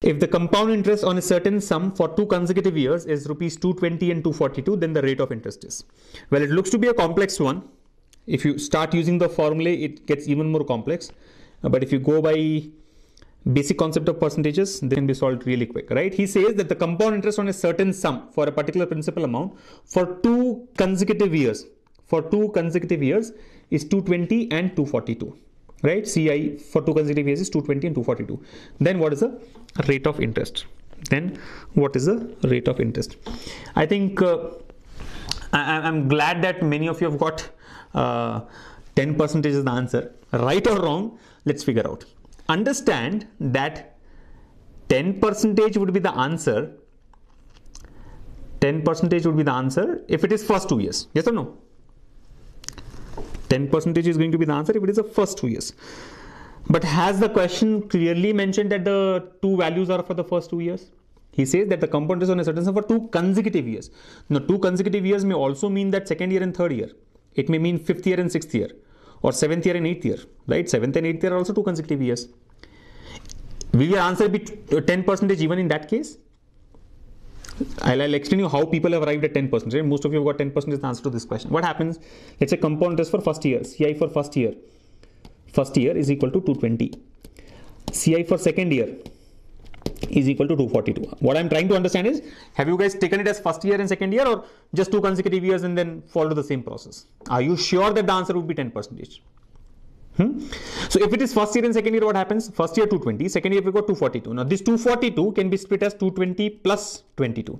If the compound interest on a certain sum for two consecutive years is rupees 220 and 242, then the rate of interest is. Well, it looks to be a complex one. If you start using the formula, it gets even more complex. Uh, But if you go by basic concept of percentages, they can be solved really quick, right? He says that the compound interest on a certain sum for a particular principal amount for two consecutive years, for two consecutive years is 220 and 242 right? Ci for two consecutive years is 220 and 242 then what is the rate of interest? Then what is the rate of interest? I think uh, I, i'm glad that many of you have got uh, 10 percentage is the answer. Right or wrong let's figure out. Understand that 10 percentage would be the answer 10 percentage would be the answer if it is first two years. Yes or no 10 percentage is going to be the answer if it is the first two years. But has the question clearly mentioned that the two values are for the first two years? He says that the compound is on a certain sum for two consecutive years. Now, two consecutive years may also mean that second year and third year. It may mean fifth year and sixth year, or seventh year and eighth year, right? Seventh and eighth year are also two consecutive years. Will your answer be uh, 10 percentage even in that case? I'll, I'll, explain you how people have arrived at 10 percent. Right? Most of you have got 10 percent is the answer to this question. What happens? Let's say compound interest for first year, CI for first year, first year is equal to 220. CI for second year is equal to 242. What I'm trying to understand is, have you guys taken it as first year and second year or just two consecutive years and then follow the same process? Are you sure that the answer would be 10 percentage? Hmm? So if it is first year and second year, what happens? First year 220, second year we got 242. Now this 242 can be split as 220 plus 22.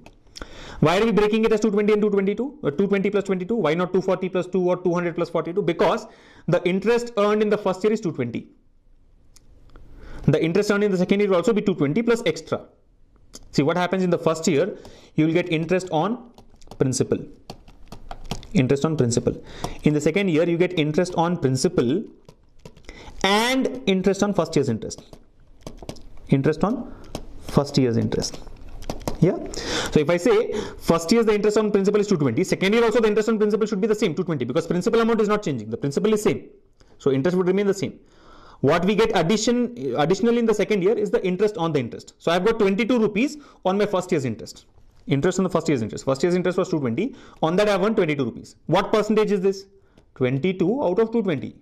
Why are we breaking it as 220 and 222? Uh, 220 plus 22. Why not 240 plus 2 or 200 plus 42? Because the interest earned in the first year is 220. The interest earned in the second year will also be 220 plus extra. See what happens in the first year, you will get interest on principal. Interest on principal. In the second year, you get interest on principal and interest on first year's interest. Interest on first year's interest. Yeah? So if i say first year's the interest on principal is 220 second year also the interest on principal should be the same 220 because principal amount is not changing. The principal is same. So interest would remain the same. What we get addition additionally in the second year is the interest on the interest. So i've got 22 rupees on my first year's interest. Interest on the first year's interest. First year's interest was 220 on that i have 22 rupees. What percentage is this? 22 out of 220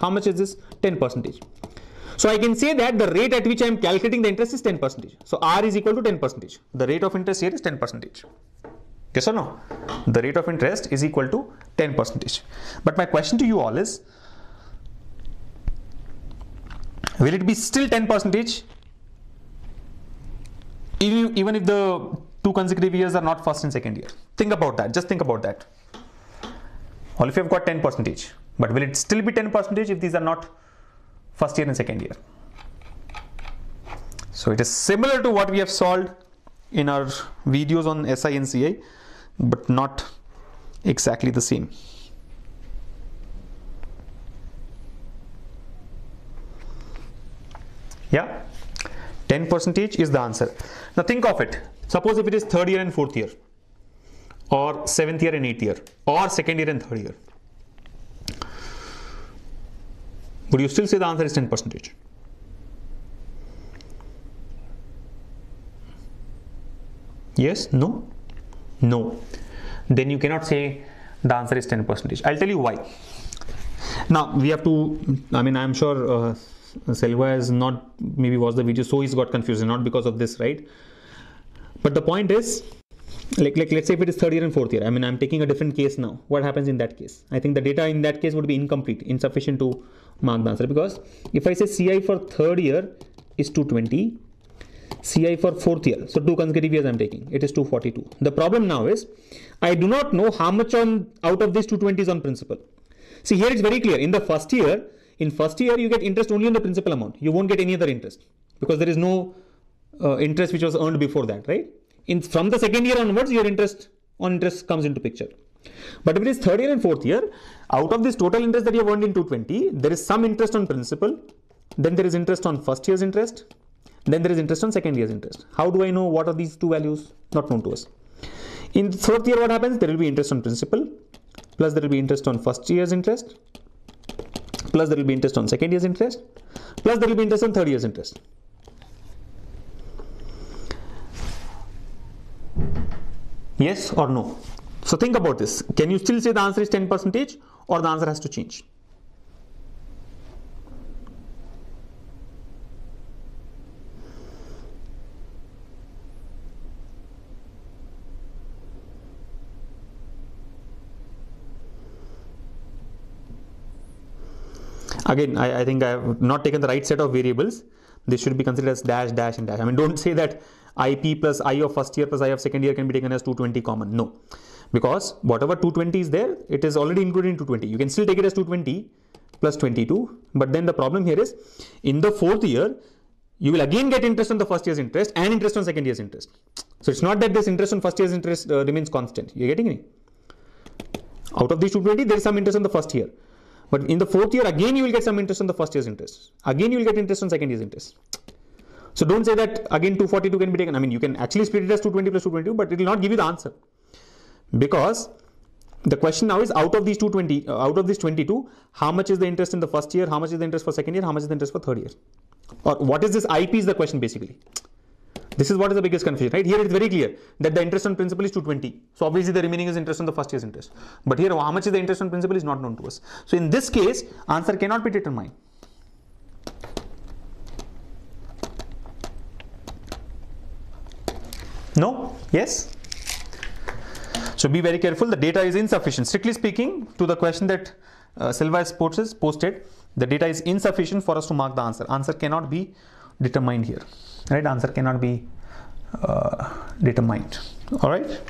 how much is this? 10 percentage. So I can say that the rate at which I am calculating the interest is 10 percentage. So R is equal to 10 percentage. The rate of interest here is 10 percentage. Yes or no? The rate of interest is equal to 10 percentage. But my question to you all is, will it be still 10 percentage even, if the two consecutive years are not first and second year? Think about that. Just think about that. All if you have got 10 percentage, but will it still be 10 percentage if these are not first year and second year? So it is similar to what we have solved in our videos on SI and CI, but not exactly the same. Yeah, 10 percentage is the answer. Now think of it. Suppose if it is third year and fourth year, or seventh year and eighth year, or second year and third year. Would you still say the answer is 10 percentage? Yes? No? No. Then you cannot say the answer is 10 percentage. I'll tell you why. Now we have to, I mean, I'm sure uh, Selva has not maybe watched the video, so he's got confused, not because of this, right? But the point is, like, like let's say if it is third year and fourth year, I mean, I'm taking a different case now. What happens in that case? I think the data in that case would be incomplete, insufficient to mark the answer because if I say CI for third year is 220, CI for fourth year, so two consecutive years I'm taking, it is 242. The problem now is I do not know how much on out of these 220 is on principal. See here it's very clear. In the first year, in first year you get interest only on the principal amount. You won't get any other interest because there is no uh, interest which was earned before that, right? In from the second year onwards, your interest on interest comes into picture. But if it is third year and fourth year, out of this total interest that you have earned in 220, there is some interest on principal, then there is interest on first year's interest, then there is interest on second year's interest. How do I know what are these two values? Not known to us. In third year, what happens? There will be interest on principal, plus there will be interest on first year's interest, plus there will be interest on second year's interest, plus there will be interest on third year's interest. Yes or no? So think about this. Can you still say the answer is 10 percentage or the answer has to change? Again, I, I think I have not taken the right set of variables. This should be considered as dash, dash, and dash. I mean, don't say that IP plus I of first year plus I of second year can be taken as 220 common. No, because whatever 220 is there, it is already included in 220. You can still take it as 220 plus 22. But then the problem here is in the fourth year, you will again get interest on the first year's interest and interest on second year's interest. So it's not that this interest on first year's interest uh, remains constant. You're getting me? Out of these 220, there is some interest on the first year. But in the fourth year, again, you will get some interest on the first year's interest. Again, you will get interest on second year's interest. So don't say that again 242 can be taken. I mean, you can actually split it as 220 plus 222, but it will not give you the answer. Because the question now is out of these 220, uh, out of these 22, how much is the interest in the first year? How much is the interest for second year? How much is the interest for third year? Or what is this IP is the question basically. This is what is the biggest confusion, right? Here it's very clear that the interest on principal is 220. So obviously the remaining is interest on the first year's interest. But here how much is the interest on principal is not known to us. So in this case, answer cannot be determined. No? Yes? So be very careful. The data is insufficient. Strictly speaking, to the question that uh, Silva Sports posted, the data is insufficient for us to mark the answer. Answer cannot be determined here. Right? Answer cannot be uh, determined. All right.